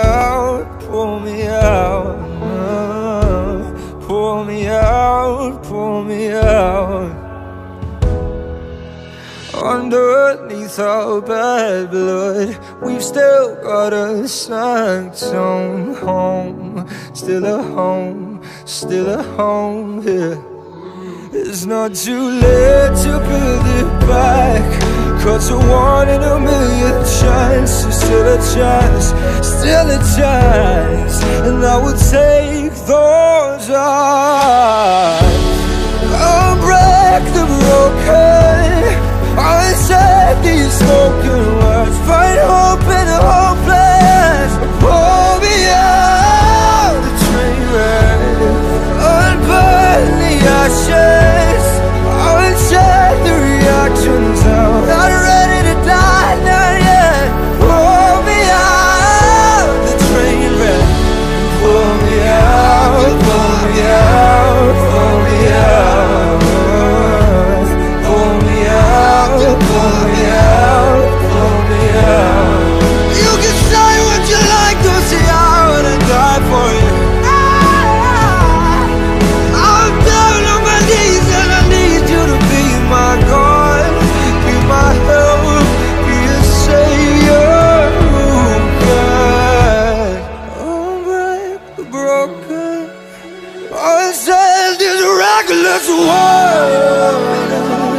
out, pull me out, uh, pull me out, pull me out. Underneath our bad blood, we've still got a sanctum home, still a home, still a home. Yeah. It's not too late to build it back. Cause a one in a million chance, is still a chance, still a chance. And I would take those odds. Broken. I said this reckless world.